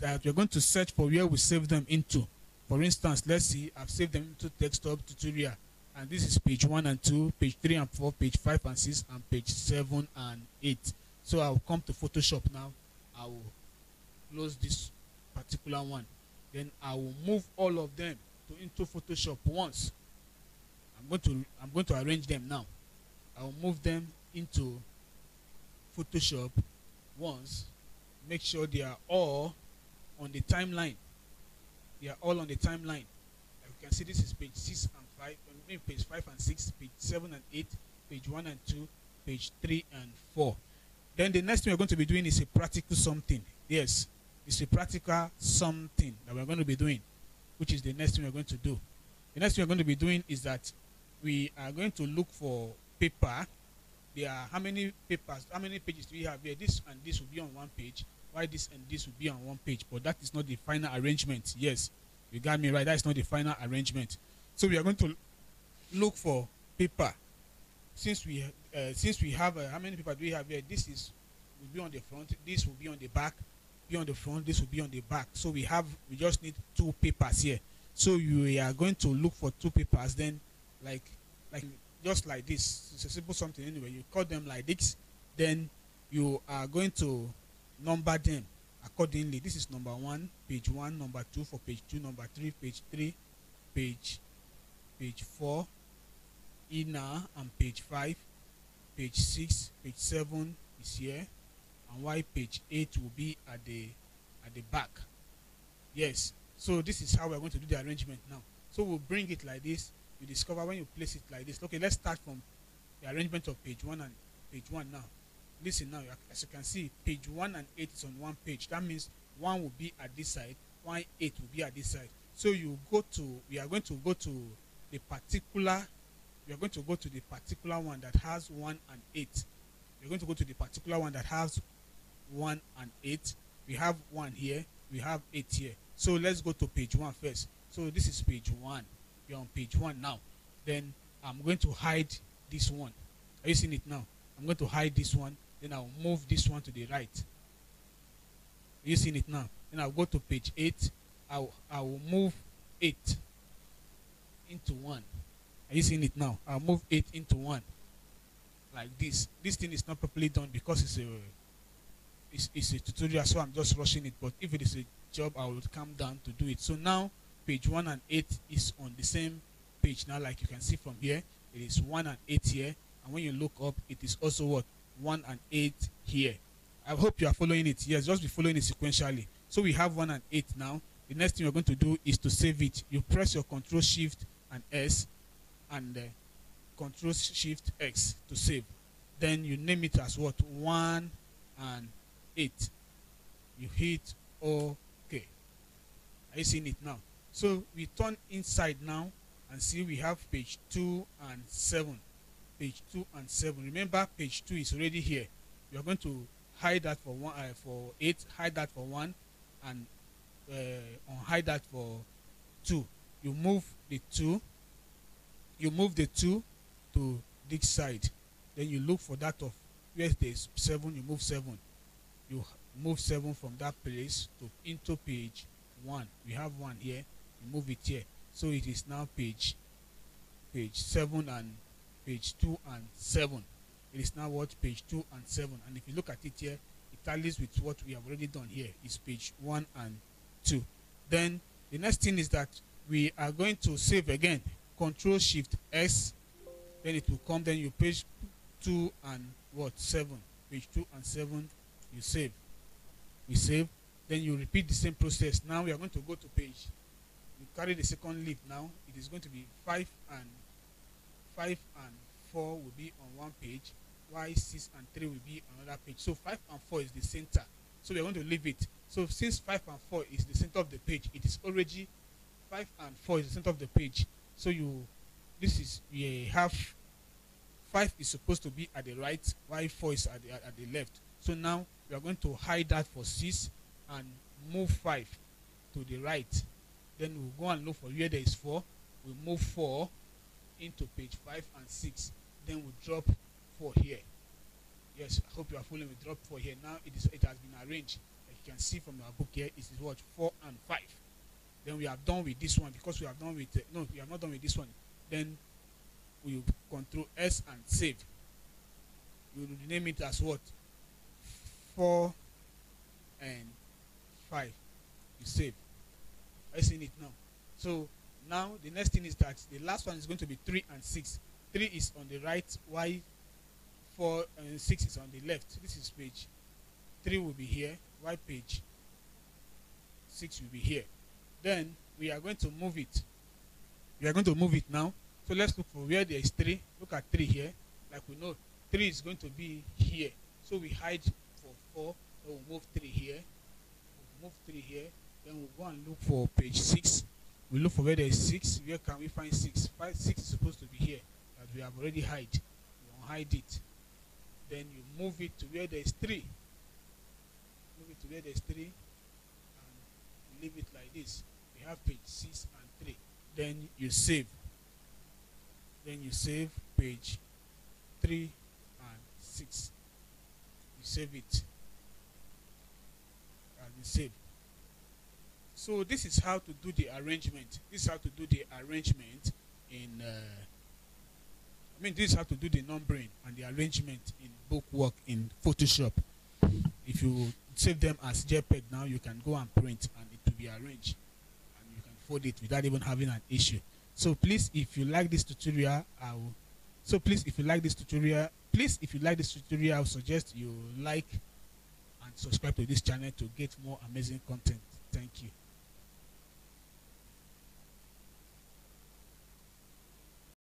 that we're going to search for where we save them into. For instance, let's see, I've saved them into desktop tutorial. And this is page 1 and 2, page 3 and 4, page 5 and 6, and page 7 and 8. So I'll come to Photoshop now. I will close this particular one. Then I will move all of them to into Photoshop once. I'm going to I'm going to arrange them now. I will move them into Photoshop once. Make sure they are all on the timeline. They are all on the timeline. You can see, this is page 6 and 5, I mean page 5 and 6, page 7 and 8, page 1 and 2, page 3 and 4. Then the next thing we're going to be doing is a practical something. Yes, it's a practical something that we're going to be doing, which is the next thing we're going to do. The next thing we're going to be doing is that we are going to look for paper. There are how many papers, how many pages do we have here? This and this will be on one page, why this and this will be on one page, but that is not the final arrangement. Yes, you got me right. That is not the final arrangement. So we are going to look for paper. Since we uh, since we have uh, how many paper do we have here? This is will be on the front. This will be on the back. Be on the front. This will be on the back. So we have we just need two papers here. So you are going to look for two papers. Then like like just like this. It's a simple something anyway. You cut them like this. Then you are going to number them accordingly. This is number one, page one, number two for page two, number three, page three, page page four, inner and page five, page six, page seven is here, and why page eight will be at the at the back. Yes. So this is how we're going to do the arrangement now. So we'll bring it like this. You discover when you place it like this. Okay, let's start from the arrangement of page one and page one now listen now as you can see page one and eight is on one page. That means one will be at this side one eight will be at this side. So you go to we are going to go to the particular we are going to go to the particular one that has one and eight. We're going to go to the particular one that has one and eight. We have one here we have eight here. So let's go to page one first. So this is page one. You're on page one now. Then i'm going to hide this one. Are you seeing it now? I'm going to hide this one then I'll move this one to the right. You seen it now? Then I'll go to page 8. I'll, I will move 8 into 1. Are you seeing it now? I'll move 8 into 1. Like this. This thing is not properly done because it's a it's, it's a tutorial, so I'm just rushing it. But if it is a job, I will come down to do it. So now page 1 and 8 is on the same page now, like you can see from here. It is 1 and 8 here. And when you look up, it is also what? 1 and 8 here. I hope you are following it. Yes, just be following it sequentially. So we have 1 and 8 now. The next thing you're going to do is to save it. You press your Control Shift and S and uh, Control Shift X to save. Then you name it as what? 1 and 8. You hit OK. Are you seeing it now? So we turn inside now and see we have page 2 and 7 page 2 and 7 remember page 2 is already here. You are going to hide that for one uh, for 8 hide that for 1 and uh, unhide that for 2 you move the 2 you move the 2 to this side. Then you look for that of where there's 7 you move 7 you move 7 from that place to into page 1 we have 1 here you move it here. So it is now page page 7 and page 2 and 7. It is now what page 2 and 7. And if you look at it here, it tallies with what we have already done here. Is page 1 and 2. Then the next thing is that we are going to save again. Control Shift S. Then it will come. Then you page 2 and what 7. Page 2 and 7. You save. We save. Then you repeat the same process. Now we are going to go to page. We carry the second leaf now. It is going to be 5 and 5 and 4 will be on one page, while 6 and 3 will be on another page. So 5 and 4 is the center. So we are going to leave it. So since 5 and 4 is the center of the page, it is already 5 and 4 is the center of the page. So you, this is, we have 5 is supposed to be at the right, while 4 is at the, at the left. So now we are going to hide that for 6 and move 5 to the right. Then we'll go and look for where there is 4. We move 4 into page 5 and 6 then we drop 4 here yes i hope you are following we drop 4 here now it is it has been arranged you can see from our book here, it is what four and five. Then we are done with this one because we have done with uh, no, we are not done with this one. Then we control S and save. You rename it as what four and five. You save. I seen it now. So now the next thing is that the last one is going to be three and six. Three is on the right, while four and six is on the left. This is page three will be here, while page six will be here. Then we are going to move it. We are going to move it now. So let's look for where there is three. Look at three here. Like we know, three is going to be here. So we hide for four. Then we'll move three here. We'll move three here. Then we'll go and look for page six. We look for where there is six. Where can we find six? Five, six is supposed to be here, but we have already hide. We hide it. Then you move it to where there is three. Move it to where there is three, and leave it like this. We have page six and three. Then you save. Then you save page three and six. You save it. And you save. So this is how to do the arrangement. This is how to do the arrangement in. Uh, I mean, this is how to do the numbering and the arrangement in book work in Photoshop. If you save them as JPEG now, you can go and print and it will be arranged, and you can fold it without even having an issue. So please, if you like this tutorial, I will. So please, if you like this tutorial, please, if you like this tutorial, I would suggest you like and subscribe to this channel to get more amazing content. Thank you.